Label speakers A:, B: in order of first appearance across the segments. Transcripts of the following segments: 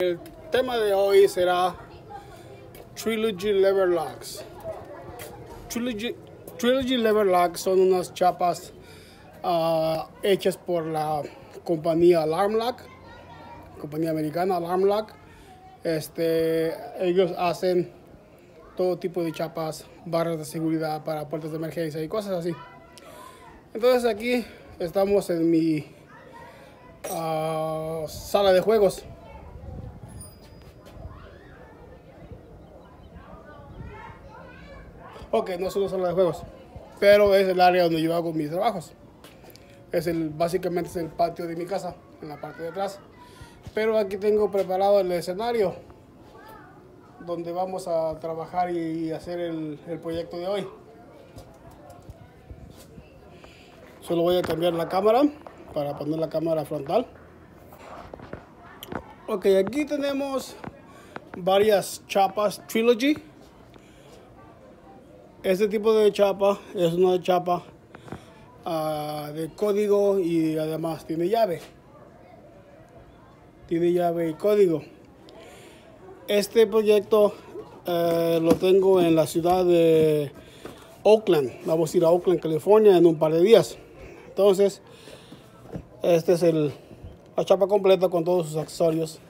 A: El tema de hoy será Trilogy Lever Locks. Trilogy, Lever Locks son unas chapas uh, hechas por la compañía Alarm Lock, compañía americana Alarm Lock. Este, ellos hacen todo tipo de chapas, barras de seguridad para puertas de emergencia y cosas así. Entonces aquí estamos en mi uh, sala de juegos. Ok, no una sala de juegos, pero es el área donde yo hago mis trabajos. Es el, básicamente es el patio de mi casa, en la parte de atrás. Pero aquí tengo preparado el escenario donde vamos a trabajar y hacer el, el proyecto de hoy. Solo voy a cambiar la cámara para poner la cámara frontal. Ok, aquí tenemos varias chapas Trilogy. Este tipo de chapa es una chapa uh, de código y además tiene llave. Tiene llave y código. Este proyecto uh, lo tengo en la ciudad de Oakland. Vamos a ir a Oakland, California en un par de días. Entonces, este es el, la chapa completa con todos sus accesorios.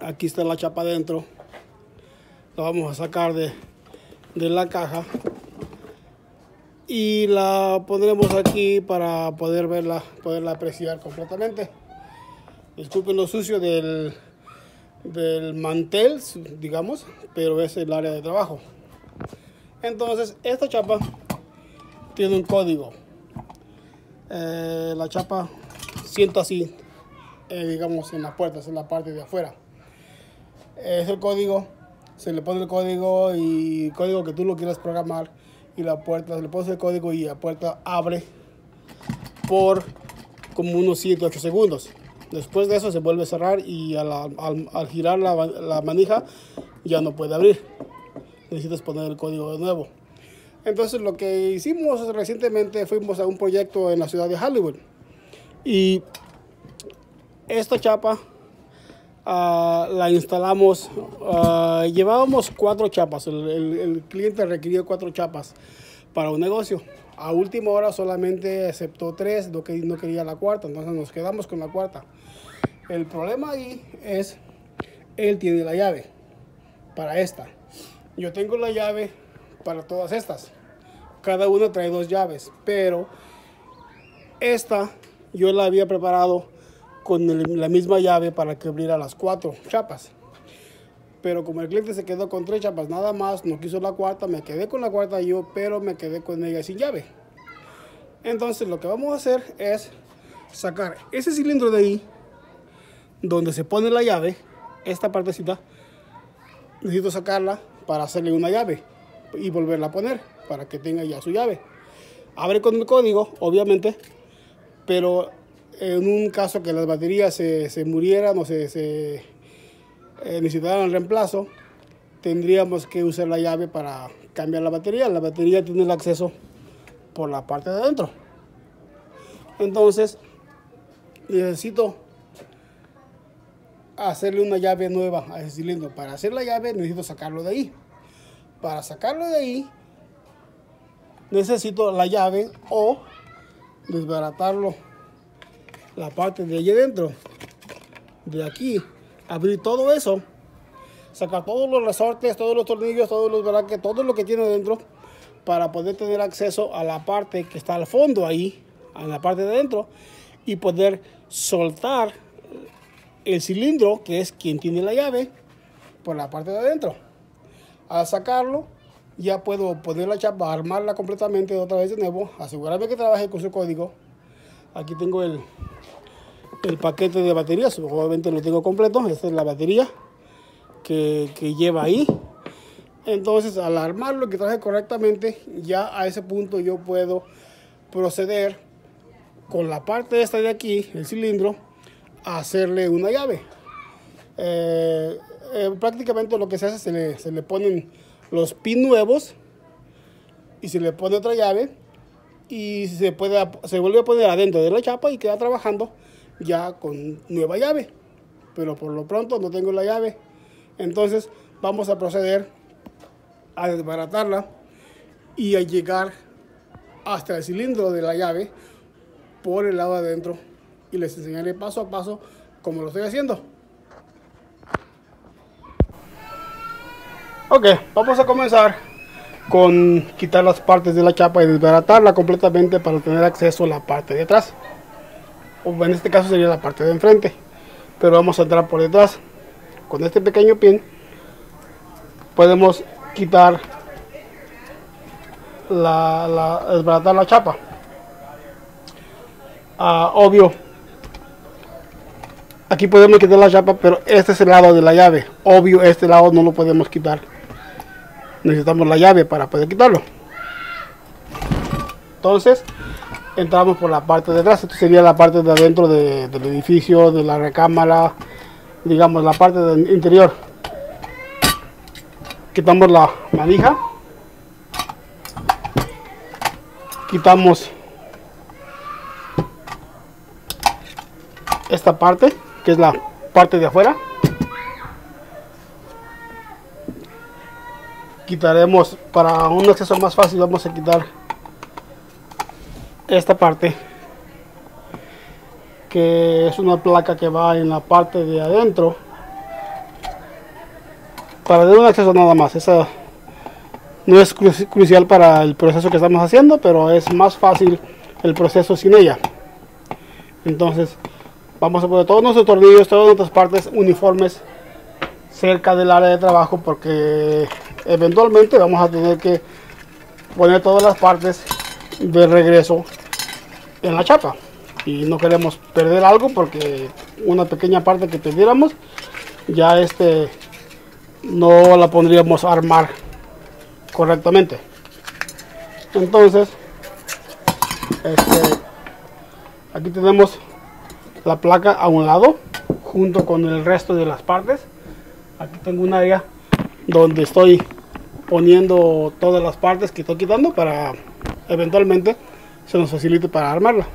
A: Aquí está la chapa adentro. La vamos a sacar de, de la caja y la pondremos aquí para poder verla, poderla apreciar completamente. Disculpen lo sucio del, del mantel, digamos, pero es el área de trabajo. Entonces, esta chapa tiene un código. Eh, la chapa sienta así, eh, digamos, en las puertas, en la parte de afuera. Es el código se le pone el código y código que tú lo quieras programar y la puerta, se le pones el código y la puerta abre por como unos 7 8 segundos. Después de eso se vuelve a cerrar y al, al, al girar la, la, manija ya no puede abrir. Necesitas poner el código de nuevo. Entonces lo que hicimos recientemente fuimos a un proyecto en la ciudad de Hollywood. Y esta chapa Uh, la instalamos, uh, llevábamos cuatro chapas, el, el, el, cliente requirió cuatro chapas para un negocio. A última hora solamente aceptó tres, no, que, no quería la cuarta, entonces nos quedamos con la cuarta. El problema ahí es, él tiene la llave para esta. Yo tengo la llave para todas estas. Cada una trae dos llaves, pero esta yo la había preparado con la misma llave para que abriera las cuatro chapas. Pero como el cliente se quedó con tres chapas nada más, no quiso la cuarta, me quedé con la cuarta yo, pero me quedé con ella sin llave. Entonces lo que vamos a hacer es sacar ese cilindro de ahí, donde se pone la llave, esta partecita, necesito sacarla para hacerle una llave y volverla a poner para que tenga ya su llave. Abre con el código, obviamente, pero en un caso que las baterías se, se murieran o se, se eh, necesitaran reemplazo, tendríamos que usar la llave para cambiar la batería. La batería tiene el acceso por la parte de adentro. Entonces, necesito hacerle una llave nueva a ese cilindro. Para hacer la llave necesito sacarlo de ahí. Para sacarlo de ahí, necesito la llave o desbaratarlo la parte de allí adentro, de aquí, abrir todo eso, sacar todos los resortes, todos los tornillos, todos los braques, todo lo que tiene dentro, para poder tener acceso a la parte que está al fondo ahí, a la parte de adentro, y poder soltar el cilindro, que es quien tiene la llave, por la parte de adentro. Al sacarlo, ya puedo poner la chapa, armarla completamente otra vez de nuevo, asegurarme que trabaje con su código. Aquí tengo el, el paquete de baterías, obviamente lo tengo completo, esta es la batería que, que lleva ahí. Entonces al armarlo que traje correctamente, ya a ese punto yo puedo proceder con la parte esta de aquí, el cilindro, a hacerle una llave. Eh, eh, prácticamente lo que se hace, se le, se le ponen los pin nuevos y se le pone otra llave y se, puede, se vuelve a poner adentro de la chapa y queda trabajando ya con nueva llave. pero por lo pronto no tengo la llave. Entonces vamos a proceder a desbaratarla y a llegar hasta el cilindro de la llave por el lado adentro y les enseñaré paso a paso cómo lo estoy haciendo. Ok, vamos a comenzar con quitar las partes de la chapa y desbaratarla completamente para tener acceso a la parte de atrás. O en este caso sería la parte de enfrente. Pero vamos a entrar por detrás. Con este pequeño pin podemos quitar la, desbaratar la chapa. Ah, obvio, aquí podemos quitar la chapa, pero este es el lado de la llave. Obvio, este lado no lo podemos quitar. Necesitamos la llave para poder quitarlo. Entonces, entramos por la parte de atrás. Esto sería la parte de adentro del edificio, de la recámara, digamos, la parte del interior. Quitamos la manija. Quitamos esta parte, que es la parte de afuera. Quitaremos, para un acceso más fácil, vamos a quitar esta parte que es una placa que va en la parte de adentro para dar un acceso nada más. Esa no es crucial para el proceso que estamos haciendo pero es más fácil el proceso sin ella. Entonces vamos a poner todos nuestros tornillos todas nuestras partes uniformes cerca del área de trabajo porque eventualmente vamos a tener que poner todas las partes de regreso en la chapa. Y no queremos perder algo porque una pequeña parte que perdiéramos ya este no la pondríamos armar correctamente. Entonces este, aquí tenemos la placa a un lado junto con el resto de las partes. Aquí tengo un área donde estoy poniendo todas las partes que estoy quitando para eventualmente se nos facilite para armarla.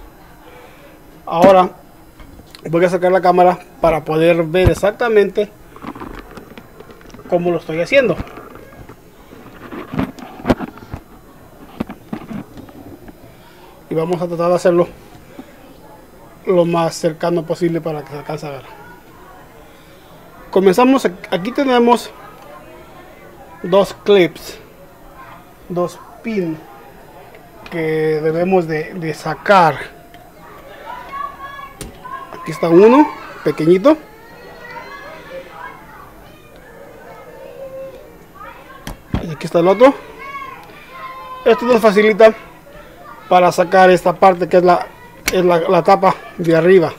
A: Ahora voy a sacar la cámara para poder ver exactamente cómo lo estoy haciendo. Y vamos a tratar de hacerlo lo más cercano posible para que se alcance a ver. Comenzamos aquí tenemos dos clips dos pins que debemos de, sacar. Aquí está uno pequeñito. Y aquí está el otro. Esto nos facilita para sacar esta parte que es la es la, tapa de arriba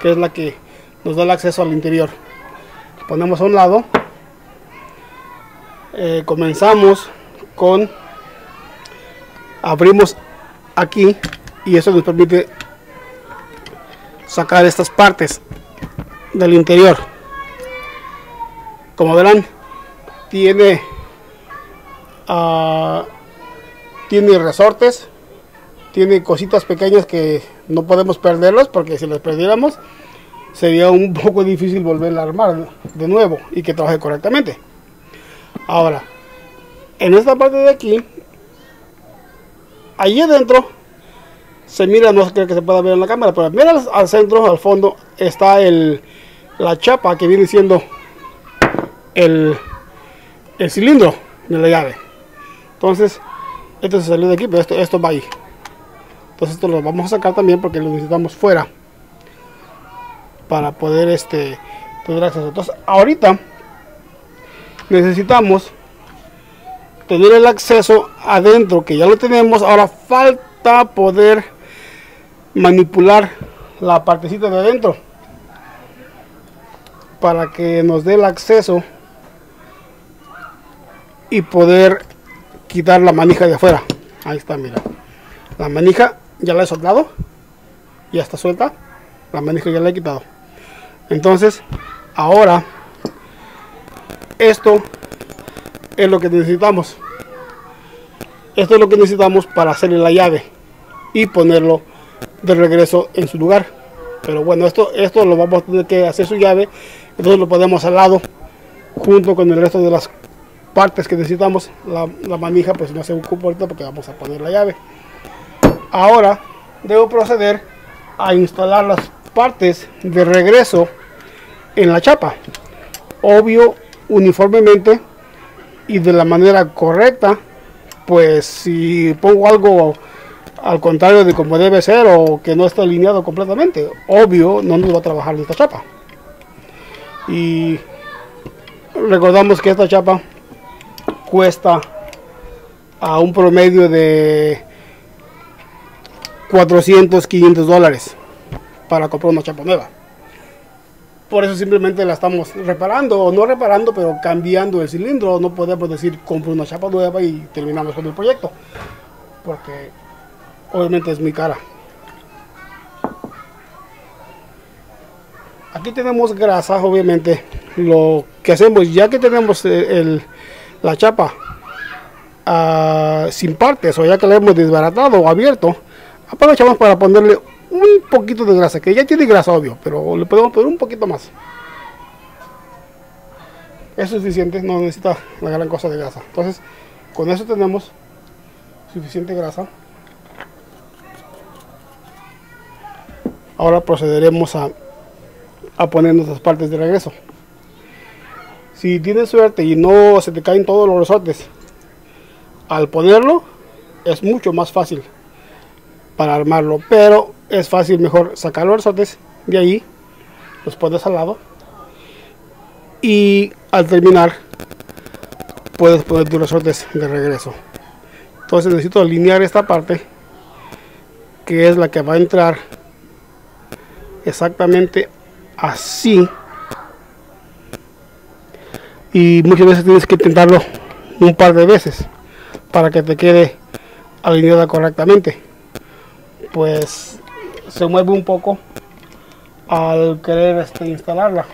A: que es la que nos da el acceso al interior. Ponemos a un lado eh, comenzamos con abrimos aquí y eso nos permite sacar estas partes del interior. Como verán tiene uh, tiene resortes tiene cositas pequeñas que no podemos perderlos porque si las perdiéramos sería un poco difícil volver a armar de nuevo y que trabaje correctamente ahora en esta parte de aquí allí adentro se mira, no creo que se pueda ver en la cámara, pero mira al, centro, al fondo, está el, la chapa que viene siendo el, el cilindro de la llave. Entonces, esto se salió de aquí, pero esto, esto va ahí. Entonces esto lo vamos a sacar también porque lo necesitamos fuera para poder este tener acceso. Entonces, ahorita necesitamos tener el acceso adentro que ya lo tenemos. Ahora falta poder manipular la partecita de adentro para que nos dé el acceso y poder quitar la manija de afuera. Ahí está mira. La manija ya la he soplado ya está suelta. La manija ya la he quitado. Entonces ahora esto es lo que necesitamos. Esto es lo que necesitamos para hacerle la llave y ponerlo de regreso en su lugar. Pero bueno, esto, esto lo vamos a tener que hacer su llave. Entonces lo ponemos al lado junto con el resto de las partes que necesitamos. La, la manija pues no se ocupa ahorita porque vamos a poner la llave. Ahora debo proceder a instalar las partes de regreso en la chapa. Obvio, uniformemente y de la manera correcta. Pues si pongo algo al contrario de como debe ser o que no está alineado completamente, obvio no nos va a trabajar esta chapa. Y recordamos que esta chapa cuesta a un promedio de 400, 500 dólares para comprar una chapa nueva. Por eso simplemente la estamos reparando, o no reparando, pero cambiando el cilindro. No podemos decir compro una chapa nueva y terminamos con el proyecto. Porque obviamente es muy cara. Aquí tenemos grasa, obviamente. Lo que hacemos, ya que tenemos el, la chapa uh, sin partes, o ya que la hemos desbaratado o abierto, aprovechamos para ponerle un poquito de grasa, que ya tiene grasa obvio, pero le podemos poner un poquito más. Es suficiente, no necesita la gran cosa de grasa. Entonces, con eso tenemos suficiente grasa. Ahora procederemos a, a poner nuestras partes de regreso. Si tienes suerte y no se te caen todos los resortes, al ponerlo es mucho más fácil para armarlo, pero es fácil mejor sacar los resortes de ahí, los pones al lado y al terminar puedes poner tus resortes de regreso. Entonces necesito alinear esta parte que es la que va a entrar exactamente así y muchas veces tienes que intentarlo un par de veces para que te quede alineada correctamente pues se mueve un poco al querer este, instalarla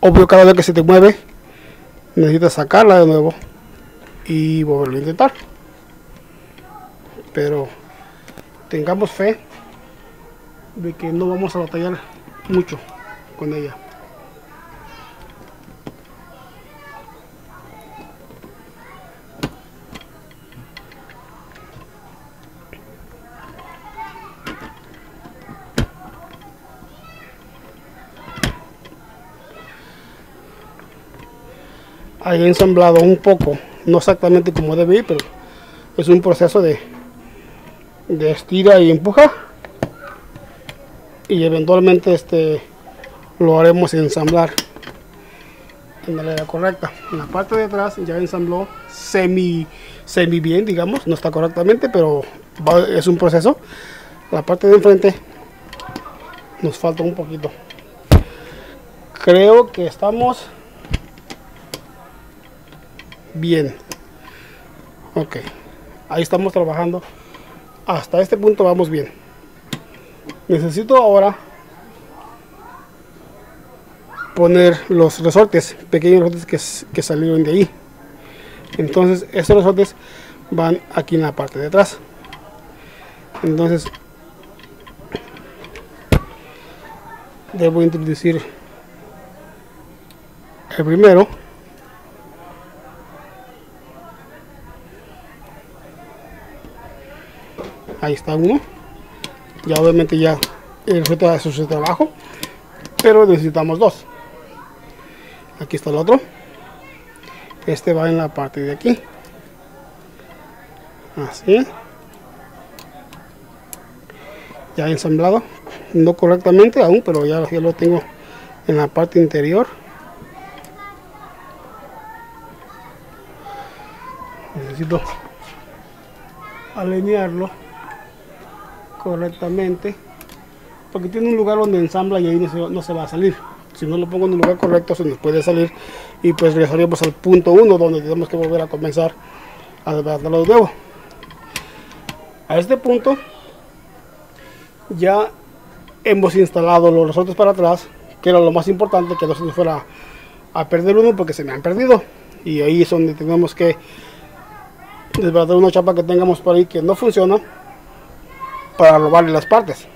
A: obvio cada vez que se te mueve necesitas sacarla de nuevo y volverlo a intentar pero tengamos fe de que no vamos a batallar mucho con ella. He ensamblado un poco, no exactamente como debe ir, pero es un proceso de, de estira y empuja. Y eventualmente este lo haremos ensamblar en la área correcta. En la parte de atrás ya ensambló semi semi bien digamos no está correctamente pero es un proceso. La parte de enfrente nos falta un poquito. Creo que estamos bien. Ok. Ahí estamos trabajando. Hasta este punto vamos bien. Necesito ahora poner los resortes pequeños resortes que, salieron de ahí. Entonces estos resortes van aquí en la parte de atrás. Entonces debo introducir el primero ahí está uno. Ya obviamente ya el resto hace su trabajo pero necesitamos dos. Aquí está el otro. Este va en la parte de aquí. Así. Ya ensamblado. No correctamente aún pero ya lo tengo en la parte interior. Necesito alinearlo correctamente porque tiene un lugar donde ensambla y ahí no se, va a salir. Si no lo pongo en el lugar correcto se nos puede salir y pues regresaríamos al punto 1 donde tenemos que volver a comenzar a desbaratarlo de nuevo a este punto ya hemos instalado los resortes para atrás que era lo más importante que no se nos fuera a perder uno porque se me han perdido. Y ahí es donde tenemos que desbaratar una chapa que tengamos por ahí que no funciona para robarle las partes.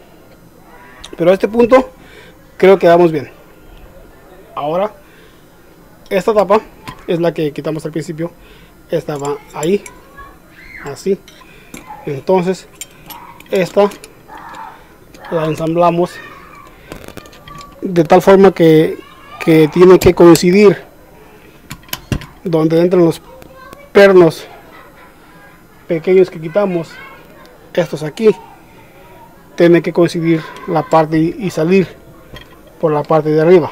A: Pero a este punto creo que vamos bien. Ahora, esta tapa es la que quitamos al principio. Esta va ahí, así. Entonces, esta la ensamblamos de tal forma que, que tiene que coincidir donde entran los pernos pequeños que quitamos estos aquí tiene que coincidir la parte y salir por la parte de arriba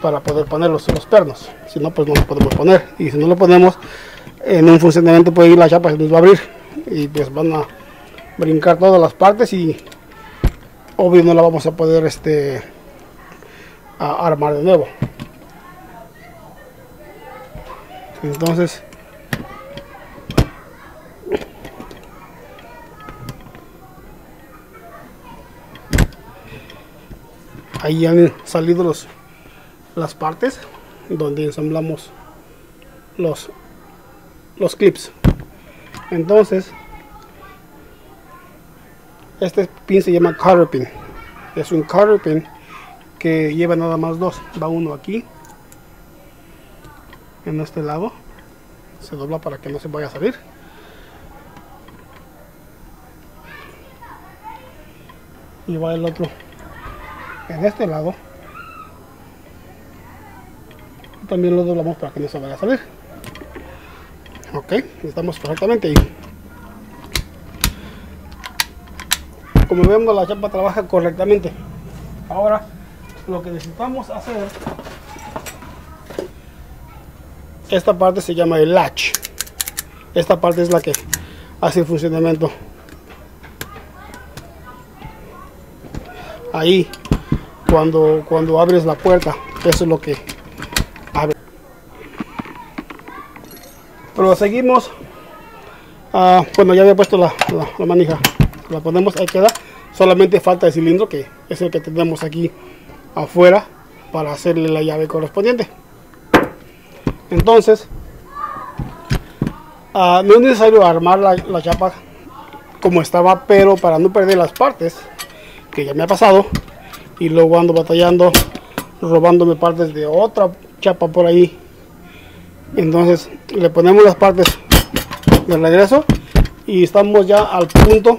A: para poder poner los, los pernos. Si no pues no lo podemos poner. Y si no lo ponemos en un funcionamiento puede ir la chapa se nos va a abrir. Y pues van a brincar todas las partes y obvio no la vamos a poder este a armar de nuevo. Entonces ahí han salido los las partes donde ensamblamos los los clips. Entonces este pin se llama cotter pin. Es un cotter pin que lleva nada más dos. Va uno aquí en este lado. Se dobla para que no se vaya a salir. Y va el otro en este lado. También lo doblamos para que no se vaya a salir. Ok estamos correctamente ahí. Como vemos la chapa trabaja correctamente. Ahora lo que necesitamos hacer esta parte se llama el latch. Esta parte es la que hace el funcionamiento. Ahí cuando cuando abres la puerta eso es lo que abre. Pero seguimos ah, bueno ya había puesto la, la, manija. La ponemos ahí queda. Solamente falta el cilindro que es el que tenemos aquí afuera para hacerle la llave correspondiente. Entonces uh, no es necesario armar la, la, chapa como estaba pero para no perder las partes que ya me ha pasado y luego ando batallando robándome partes de otra chapa por ahí entonces le ponemos las partes de regreso y estamos ya al punto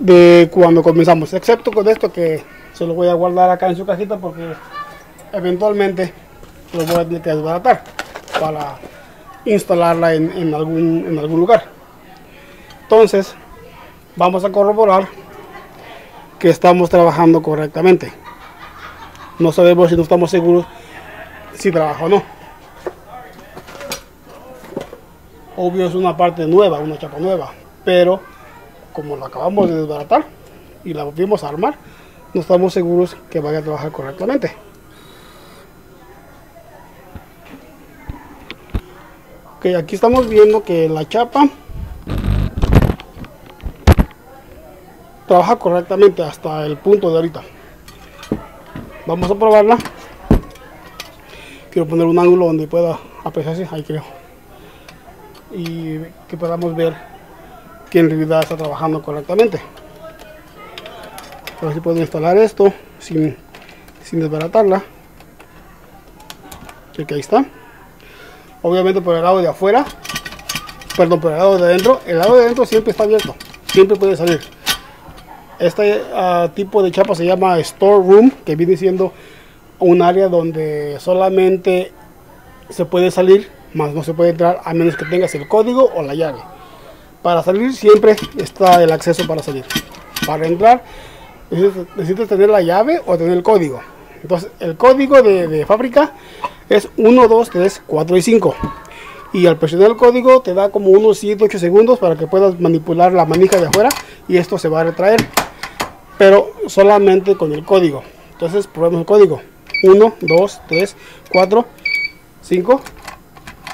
A: de cuando comenzamos excepto con esto que se lo voy a guardar acá en su cajita porque eventualmente lo voy a tener que desbaratar para instalarla en, en, algún, en algún lugar. Entonces, vamos a corroborar que estamos trabajando correctamente. No sabemos si no estamos seguros si trabaja o no. Obvio es una parte nueva, una chapa nueva, pero como lo acabamos de desbaratar y la volvimos a armar, no estamos seguros que vaya a trabajar correctamente. aquí estamos viendo que la chapa trabaja correctamente hasta el punto de ahorita. Vamos a probarla. Quiero poner un ángulo donde pueda apreciarse ahí creo. Y que podamos ver que en realidad está trabajando correctamente. A ver si puedo instalar esto sin, sin desbaratarla. Que ahí está. Obviamente por el lado de afuera perdón por el lado de adentro el lado de adentro siempre está abierto siempre puede salir este uh, tipo de chapa se llama store room que viene siendo un área donde solamente se puede salir más no se puede entrar a menos que tengas el código o la llave para salir siempre está el acceso para salir para entrar necesitas, tener la llave o tener el código entonces el código de, de fábrica es 1, 2, 3, 4 y 5. Y al presionar el código te da como unos 7, 8 segundos para que puedas manipular la manija de afuera y esto se va a retraer. Pero solamente con el código. Entonces probemos el código. 1, 2, 3, 4, 5.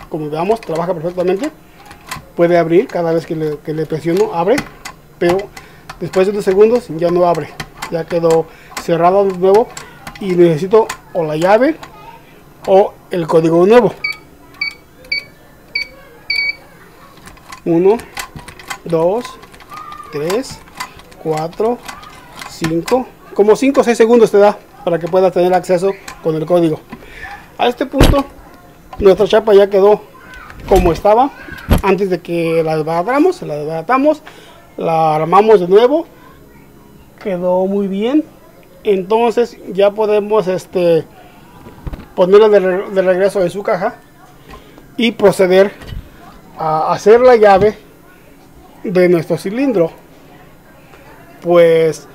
A: Como veamos, trabaja perfectamente. Puede abrir cada vez que le, que le presiono, abre. Pero después de unos segundos ya no abre. Ya quedó cerrado de nuevo. Y necesito o la llave o el código nuevo 1 2 3 4 5, como 5 o 6 segundos te da para que puedas tener acceso con el código. A este punto, nuestra chapa ya quedó como estaba antes de que la desbaratamos, la desbaratamos, la armamos de nuevo, quedó muy bien. Entonces ya podemos este, ponerla de, de regreso en su caja y proceder a hacer la llave de nuestro cilindro. Pues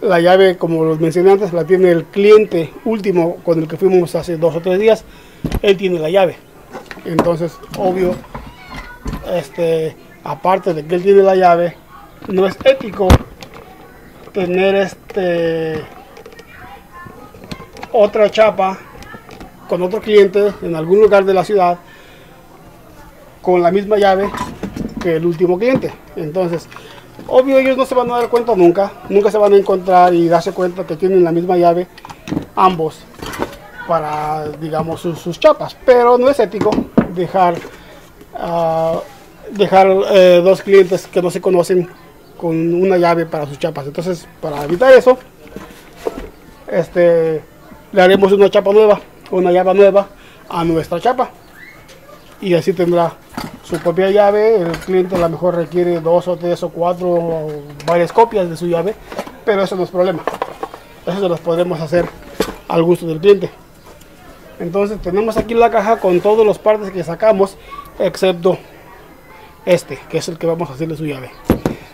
A: la llave, como los mencioné antes, la tiene el cliente último con el que fuimos hace dos o tres días. Él tiene la llave. Entonces, obvio, este, aparte de que él tiene la llave, no es ético tener este otra chapa con otro cliente en algún lugar de la ciudad con la misma llave que el último cliente. Entonces, obvio ellos no se van a dar cuenta nunca, nunca se van a encontrar y darse cuenta que tienen la misma llave ambos para, digamos, sus, chapas. Pero no es ético dejar, uh, dejar eh, dos clientes que no se conocen con una llave para sus chapas. Entonces, para evitar eso, este, le haremos una chapa nueva, una llave nueva a nuestra chapa. Y así tendrá su propia llave. El cliente a lo mejor requiere dos o tres o cuatro varias copias de su llave, pero eso no es problema. Eso se los podemos hacer al gusto del cliente. Entonces tenemos aquí la caja con todos los partes que sacamos, excepto este, que es el que vamos a hacerle su llave.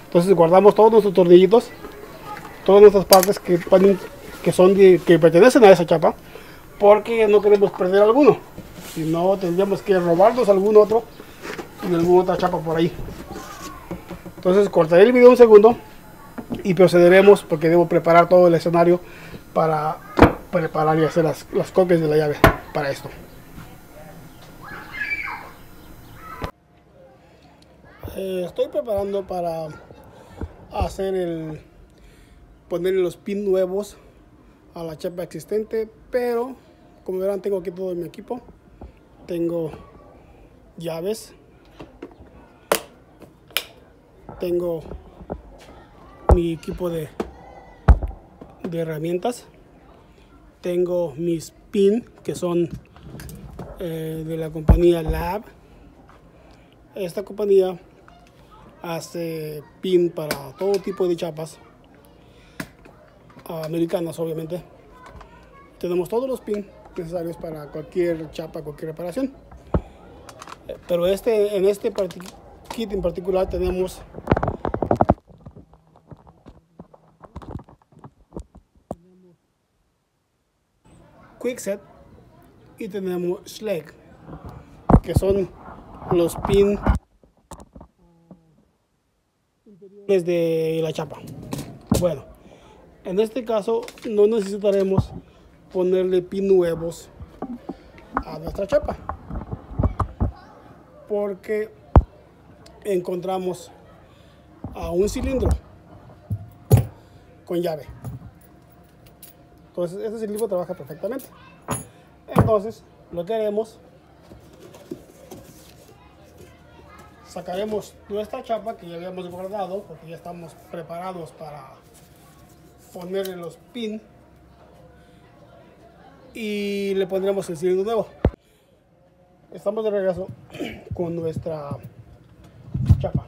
A: Entonces guardamos todos nuestros tornillitos, todas nuestras partes que, son que pertenecen a esa chapa, porque no queremos perder alguno. Si no, tendríamos que robarnos algún otro y alguna otra chapa por ahí. Entonces cortaré el video un segundo y procederemos porque debo preparar todo el escenario para preparar y hacer las, las copias de la llave para esto. Eh, estoy preparando para hacer el ponerle los pin nuevos a la chapa existente pero como verán tengo aquí todo mi equipo tengo llaves tengo mi equipo de, de herramientas. Tengo mis pin que son eh, de la compañía Lab. Esta compañía hace pin para todo tipo de chapas americanas obviamente. Tenemos todos los pin necesarios para cualquier chapa cualquier reparación. Pero este en este kit en particular tenemos Quickset y tenemos Schleck que son los pin interiores de la chapa bueno en este caso no necesitaremos ponerle pin nuevos a nuestra chapa porque encontramos a un cilindro con llave. Entonces, este cilindro trabaja perfectamente. Entonces, lo que haremos, sacaremos nuestra chapa que ya habíamos guardado, porque ya estamos preparados para ponerle los pin y le pondremos el cilindro nuevo. Estamos de regreso con nuestra chapa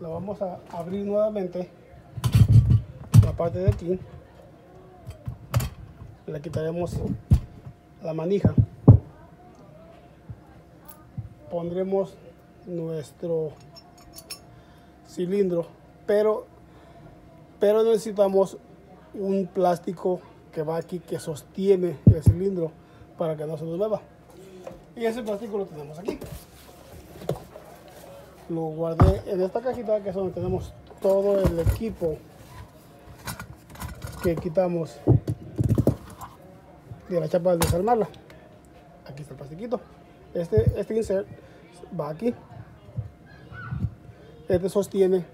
A: la vamos a abrir nuevamente la parte de aquí le quitaremos la manija. Pondremos nuestro cilindro pero pero necesitamos un plástico que va aquí que sostiene el cilindro para que no se nos mueva y ese plástico lo tenemos aquí. Lo guardé en esta cajita que es donde tenemos todo el equipo que quitamos de la chapa al desarmarla. Aquí está el plastiquito. Este, este insert va aquí. Este sostiene.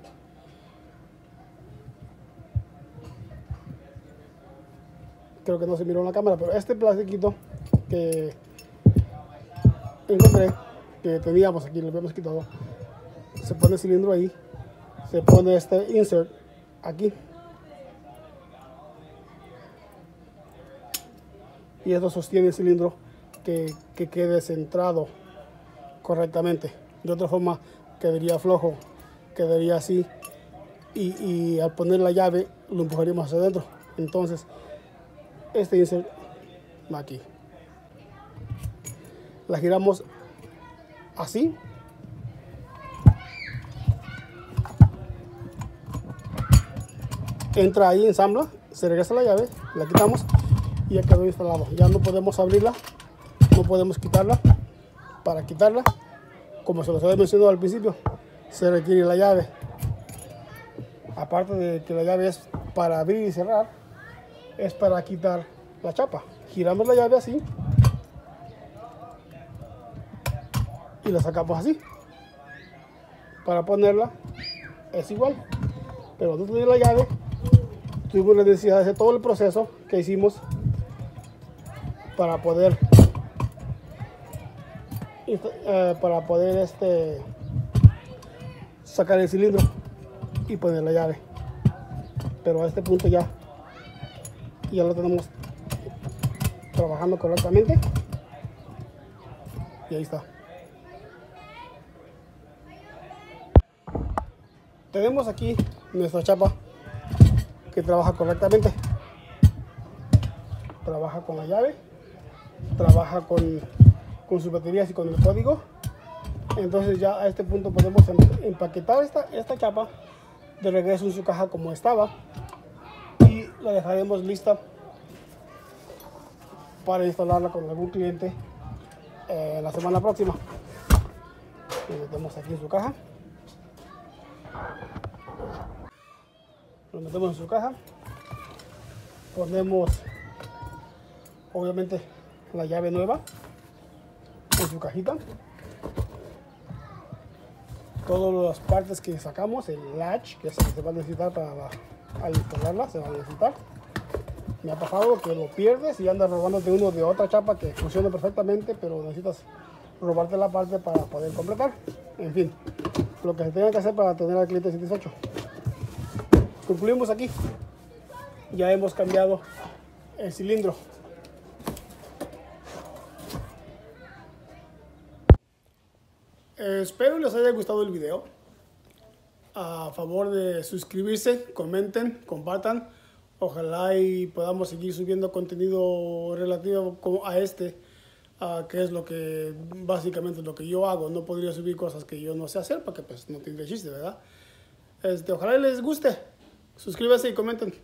A: Creo que no se miró en la cámara pero este plastiquito que encontré que teníamos aquí lo habíamos quitado se pone el cilindro ahí, se pone este insert aquí y esto sostiene el cilindro que, que quede centrado correctamente. De otra forma quedaría flojo, quedaría así y, al poner la llave lo empujaríamos hacia adentro. Entonces este insert va aquí. La giramos así entra ahí, ensambla, se regresa la llave, la quitamos y ya quedó instalado. Ya no podemos abrirla, no podemos quitarla. Para quitarla, como se los había mencionado al principio, se requiere la llave. Aparte de que la llave es para abrir y cerrar, es para quitar la chapa. Giramos la llave así y la sacamos así. Para ponerla es igual, pero no tiene la llave tuvimos la necesidad de hacer todo el proceso que hicimos para poder eh, para poder este sacar el cilindro y poner la llave. Pero a este punto ya ya lo tenemos trabajando correctamente. Y ahí está. Tenemos aquí nuestra chapa que trabaja correctamente. Trabaja con la llave, trabaja con, con sus baterías y con el código. Entonces ya a este punto podemos em, empaquetar esta, esta chapa de regreso en su caja como estaba y la dejaremos lista para instalarla con algún cliente eh, la semana próxima. Lo metemos aquí en su caja. lo metemos en su caja ponemos obviamente la llave nueva en su cajita todas las partes que sacamos el latch que se va a necesitar para al instalarla se va a necesitar me ha pasado que lo pierdes y andas robándote uno de otra chapa que funciona perfectamente pero necesitas robarte la parte para poder completar en fin lo que se tenga que hacer para tener al cliente satisfecho concluimos aquí. Ya hemos cambiado el cilindro. Espero les haya gustado el video. A favor de suscribirse, comenten, compartan. Ojalá y podamos seguir subiendo contenido relativo a este, que es lo que básicamente lo que yo hago. No podría subir cosas que yo no sé hacer porque pues no tiene chiste, ¿verdad? Este, ojalá les guste. Suscríbase y comenten.